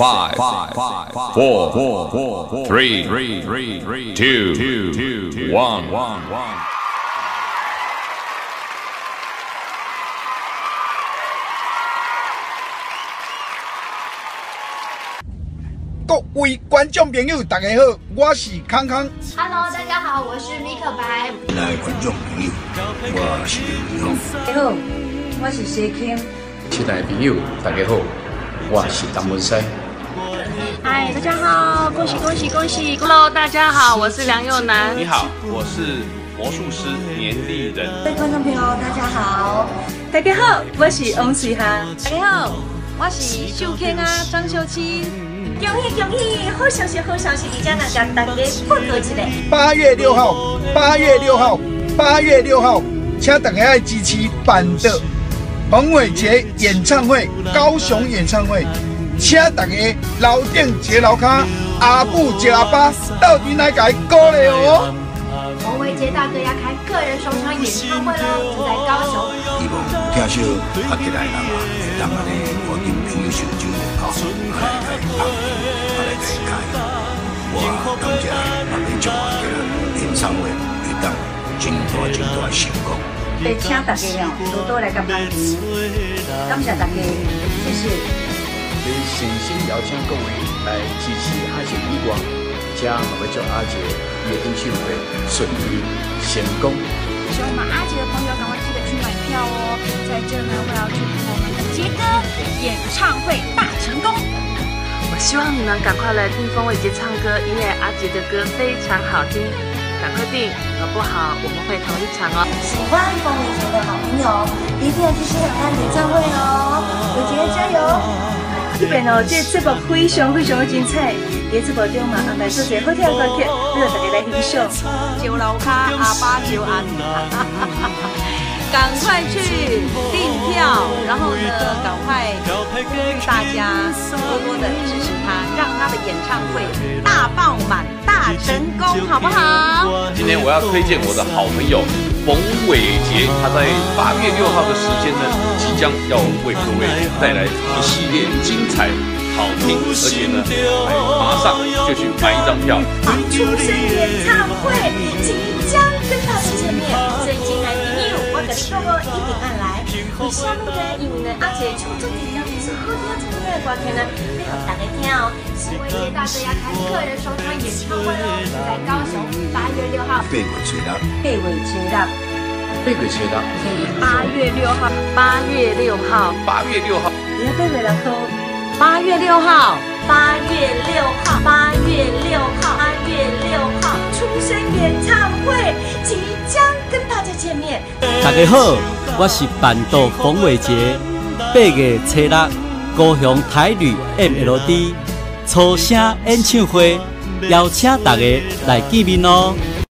five, five, four, four, three, two, one. 各位观众朋友，大家好，我是康康。Hello，大家好，我是米可白。来观众朋友，我是刘勇。大家好，我是谢庆。亲爱的朋友，大家好，我是陈文山。嗨，大家好，恭喜恭喜恭喜！Hello，大家好，我是梁佑南。你好，我是魔术师年历人。各位观众朋友，大家好。大家好，我是王思涵。大家好，我是秀天啊，张秀清。恭喜恭喜，好消息好消息！而家呢，甲大家报告一下。八月六号，八月六号，八月六号，请大家爱支持版的彭伟杰演唱会，高雄演唱会，请大家楼顶接楼卡，阿布接阿爸，到底来改鼓励哦。洪伟杰大哥要开个人首场演唱会喽，就在高雄。希望听小拍起来人啊，会当安尼我跟朋友小酒高雄来开放，来开开。我感谢那边祝福嘅演唱会会当真大真大成功。得请大家哦，多多来感谢，感谢大家，谢谢。你诚心邀请各位来支持阿杰以外，且嘛要祝阿杰伊的演唱会顺利成功。希望我们阿杰的朋友赶快记得去买票哦。在这呢，我要祝福我们的杰哥演唱会大成功。我希望你们赶快来听风伟杰唱歌，因为阿杰的歌非常好听。赶快订，搞不好我们会同一场哦。喜欢风伟杰的好朋友，一定要去现场看演唱会哦！伟杰加油！这边哦，这节目非常非常的精彩，在节目中嘛安排出些好听的歌曲，让大家来欣赏。九楼卡阿巴酒安，赶快去订票，然后呢，赶快大家多多的支持他，让他的演唱会大爆满、大成功，好不好？今天我要推荐我的好朋友冯伟杰，他在八月六号的时间呢，将要为各位带来一系列精彩、好听，而且呢，还马上就去买一张票。出生演唱会即将跟大家见面，最近来朋友，我跟你讲哦，一定要来。为什么呢？因为呢，阿姐唱这几张是好听好听的歌曲呢，要让大家听哦。洪伟杰大家要开个人首场演唱会喽，就在高雄，八月六号。八月初六，八月初六，八月初六，八月六号，八月六号，八月六号，你要八月六号，八月六号，八月六号，八月六号，八月六号，出生演唱会即将跟大家见面。大家好，我是板豆冯伟杰。八月初六，高雄台旅 MLD 初声演唱会，邀请大家来见面哦。